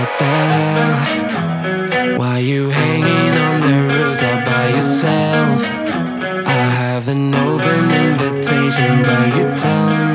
what the hell? Why you hanging on the roof all by yourself? I have an open invitation, but you're telling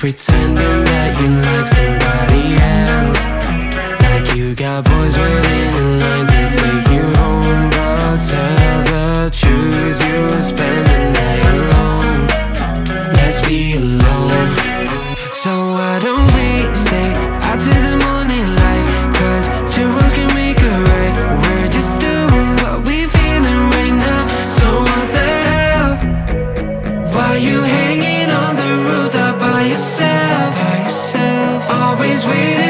Pretending that you like somebody else. Like you got boys waiting in line to take you home But tell the truth, you spend the night alone. Let's be alone. So I don't always waiting